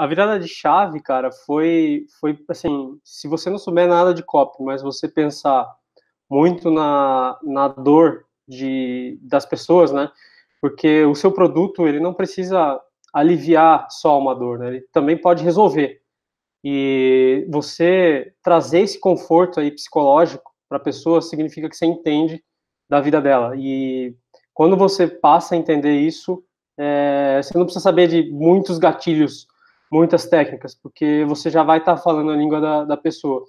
a virada de chave, cara, foi, foi assim, se você não souber nada de copy, mas você pensar muito na, na dor de, das pessoas, né? Porque o seu produto, ele não precisa aliviar só uma dor, né? Ele também pode resolver. E você trazer esse conforto aí psicológico para a pessoa significa que você entende da vida dela. E quando você passa a entender isso, é, você não precisa saber de muitos gatilhos, muitas técnicas, porque você já vai estar tá falando a língua da, da pessoa.